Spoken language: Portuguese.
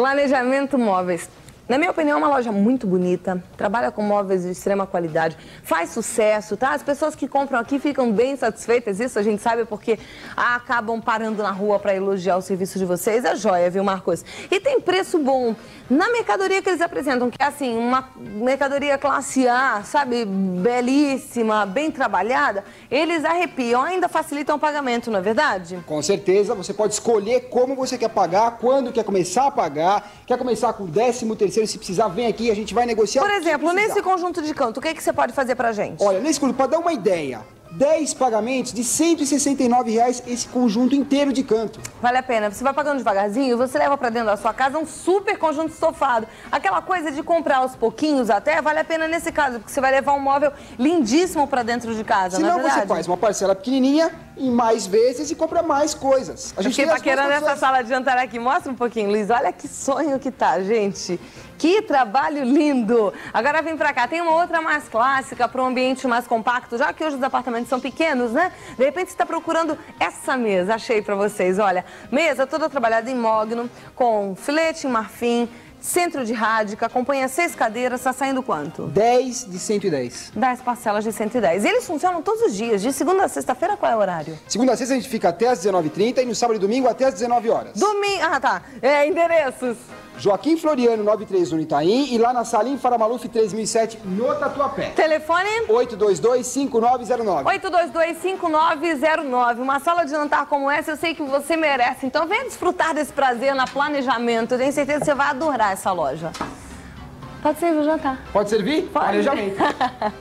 Planejamento Móveis. Na minha opinião, é uma loja muito bonita, trabalha com móveis de extrema qualidade, faz sucesso, tá? As pessoas que compram aqui ficam bem satisfeitas, isso a gente sabe porque acabam parando na rua para elogiar o serviço de vocês. É joia, viu, Marcos? E tem preço bom. Na mercadoria que eles apresentam, que é assim, uma mercadoria classe A, sabe, belíssima, bem trabalhada, eles arrepiam, ainda facilitam o pagamento, não é verdade? Com certeza, você pode escolher como você quer pagar, quando quer começar a pagar, quer começar com o décimo terceiro se precisar, vem aqui, a gente vai negociar. Por exemplo, nesse conjunto de canto, o que, é que você pode fazer pra gente? Olha, nesse conjunto, para dar uma ideia, 10 pagamentos de 169 reais esse conjunto inteiro de canto. Vale a pena. Você vai pagando devagarzinho, você leva para dentro da sua casa um super conjunto estofado. Aquela coisa de comprar aos pouquinhos até, vale a pena nesse caso, porque você vai levar um móvel lindíssimo para dentro de casa, Senão não é você faz uma parcela pequenininha em mais vezes e compra mais coisas. A gente fiquei paquerando essa sala de jantar aqui. Mostra um pouquinho, Luiz. Olha que sonho que tá, gente. Que trabalho lindo! Agora vem pra cá. Tem uma outra mais clássica para um ambiente mais compacto, já que hoje os apartamentos são pequenos, né? De repente você está procurando essa mesa. Achei para vocês, olha. Mesa toda trabalhada em mogno, com filete em marfim, Centro de rádica, acompanha seis cadeiras, está saindo quanto? 10 de 110. 10 parcelas de 110. E eles funcionam todos os dias, de segunda a sexta-feira, qual é o horário? Segunda a sexta a gente fica até às 19h30 e no sábado e domingo até às 19 horas. Domingo, ah tá. É, endereços. Joaquim Floriano, 93 no Itaim e lá na Salim Faramaluf 3007 no Tatuapé. Telefone? 822-5909. 822-5909. Uma sala de jantar como essa eu sei que você merece. Então venha desfrutar desse prazer na planejamento. Eu tenho certeza que você vai adorar essa loja. Pode servir o jantar. Pode servir? Pode. Planejamento.